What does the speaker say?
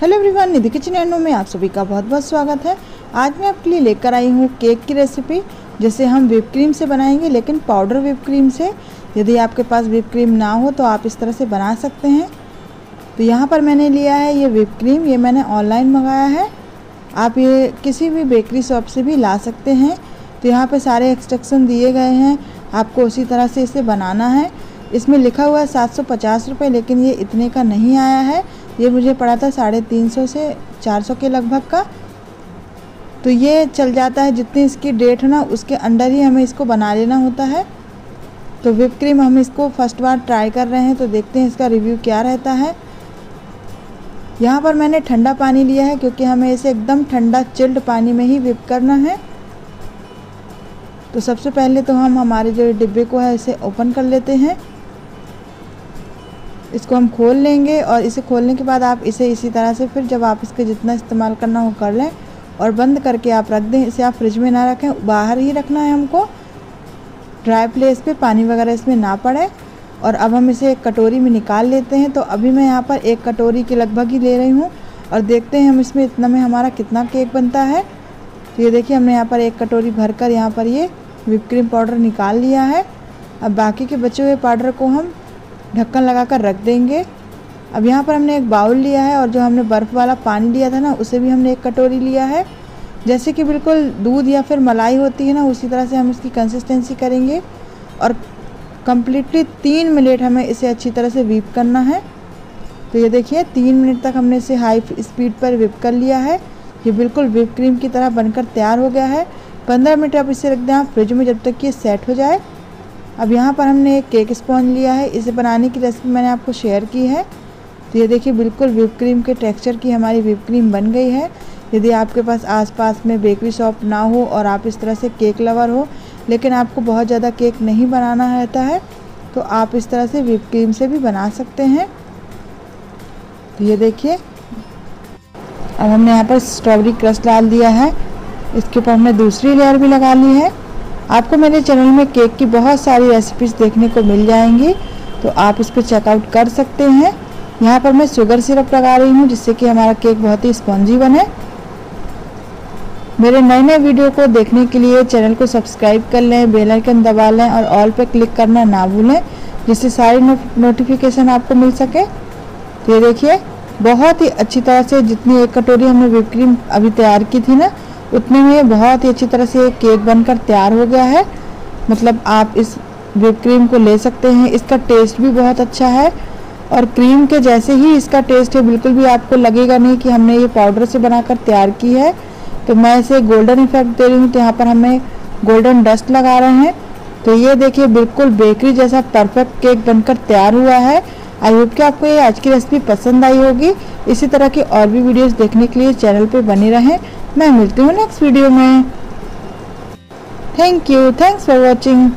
Hello everyone, Nidhi kitchen एंडो में आप सभी का बहुत बहुत स्वागत है। आज मैं आपके लिए लेकर आई हूँ केक की रेसिपी जिसे हम व्हिप क्रीम से बनाएँगे, लेकिन पाउडर व्हिप क्रीम से। यदि आपके पास व्हिप क्रीम ना हो तो आप इस तरह से बना सकते हैं। तो यहाँ पर मैंने लिया है ये व्हिप क्रीम ये मैंने ऑनलाइन मंगाया है। आप ये किसी भी बेकरी शॉप से भी ला सकते हैं। तो यहाँ पर सारे एक्सट्रक्शन दिए गए हैं। आपको उसी तरह से इसे बनाना है। इसमें लिखा हुआ है सात सौ पचास रुपये लेकिन ये इतने का नहीं आया है। ये मुझे पड़ा था साढ़े तीन सौ से चार सौ के लगभग का। तो ये चल जाता है, जितनी इसकी डेट है ना, उसके अंडर ही हमें इसको बना लेना होता है। तो विप क्रीम हम इसको फ़र्स्ट बार ट्राई कर रहे हैं तो देखते हैं इसका रिव्यू क्या रहता है। यहाँ पर मैंने ठंडा पानी लिया है, क्योंकि हमें इसे एकदम ठंडा, चिल्ड पानी में ही विप करना है। तो सबसे पहले तो हम हमारे जो डिब्बे को है, इसे ओपन कर लेते हैं। इसको हम खोल लेंगे और इसे खोलने के बाद आप इसे इसी तरह से फिर जब आप इसके जितना इस्तेमाल करना हो कर लें और बंद करके आप रख दें, इसे आप फ्रिज में ना रखें, बाहर ही रखना है हमको। ड्राई प्लेस पे पानी वगैरह इसमें ना पड़े और अब हम इसे एक कटोरी में निकाल लेते हैं। तो अभी मैं यहाँ पर एक कटोरी के लगभग ही ले रही हूँ और देखते हैं हम इसमें इतना में हमारा कितना केक बनता है। तो ये देखिए, हमने यहाँ पर एक कटोरी भर कर यहाँ पर ये विप क्रीम पाउडर निकाल लिया है। अब बाकी के बचे हुए पाउडर को हम ढक्कन लगा कर रख देंगे। अब यहाँ पर हमने एक बाउल लिया है और जो हमने बर्फ़ वाला पानी लिया था ना, उसे भी हमने एक कटोरी लिया है। जैसे कि बिल्कुल दूध या फिर मलाई होती है ना, उसी तरह से हम इसकी कंसिस्टेंसी करेंगे। और कम्प्लीटली तीन मिनट हमें इसे अच्छी तरह से वीप करना है। तो ये देखिए, तीन मिनट तक हमने इसे हाई स्पीड पर विप कर लिया है। ये बिल्कुल विप क्रीम की तरह बनकर तैयार हो गया है। पंद्रह मिनट आप इसे रख दें, आप फ्रिज में जब तक ये सेट हो जाए अब यहाँ पर हमने एक केक स्पॉन्ज लिया है। इसे बनाने की रेसिपी मैंने आपको शेयर की है। तो ये देखिए, बिल्कुल विप क्रीम के टेक्सचर की हमारी विप क्रीम बन गई है। यदि आपके पास आसपास में बेकरी शॉप ना हो और आप इस तरह से केक लवर हो, लेकिन आपको बहुत ज़्यादा केक नहीं बनाना रहता है तो आप इस तरह से विप क्रीम से भी बना सकते हैं। तो ये देखिए, अब हमने यहाँ पर स्ट्रॉबेरी क्रश डाल दिया है। इसके ऊपर हमने दूसरी लेयर भी लगा ली है। आपको मेरे चैनल में केक की बहुत सारी रेसिपीज़ देखने को मिल जाएँगी तो आप इस पर चेकआउट कर सकते हैं। यहाँ पर मैं शुगर सिरप लगा रही हूँ, जिससे कि हमारा केक बहुत ही स्पॉन्जी बने। मेरे नए नए वीडियो को देखने के लिए चैनल को सब्सक्राइब कर लें बेल आइकन दबा लें और ऑल पर क्लिक करना ना भूलें, जिससे सारी नोटिफिकेशन आपको मिल सके। ये देखिए, बहुत ही अच्छी तरह से जितनी एक कटोरी हमने व्हिप क्रीम अभी तैयार की थी ना उतने में बहुत ही अच्छी तरह से केक बनकर तैयार हो गया है। मतलब आप इस व्हिप क्रीम को ले सकते हैं। इसका टेस्ट भी बहुत अच्छा है और क्रीम के जैसे ही इसका टेस्ट है, बिल्कुल भी आपको लगेगा नहीं कि हमने ये पाउडर से बनाकर तैयार की है। तो मैं इसे गोल्डन इफ़ेक्ट दे रही हूँ। तो यहाँ पर हमें गोल्डन डस्ट लगा रहे हैं। तो ये देखिए, बिल्कुल बेकरी जैसा परफेक्ट केक बनकर तैयार हुआ है। आई होप कि आपको ये आज की रेसिपी पसंद आई होगी। इसी तरह की और भी वीडियोस देखने के लिए चैनल पे बने रहें। मैं मिलती हूँ नेक्स्ट वीडियो में। Thank you thanks for watching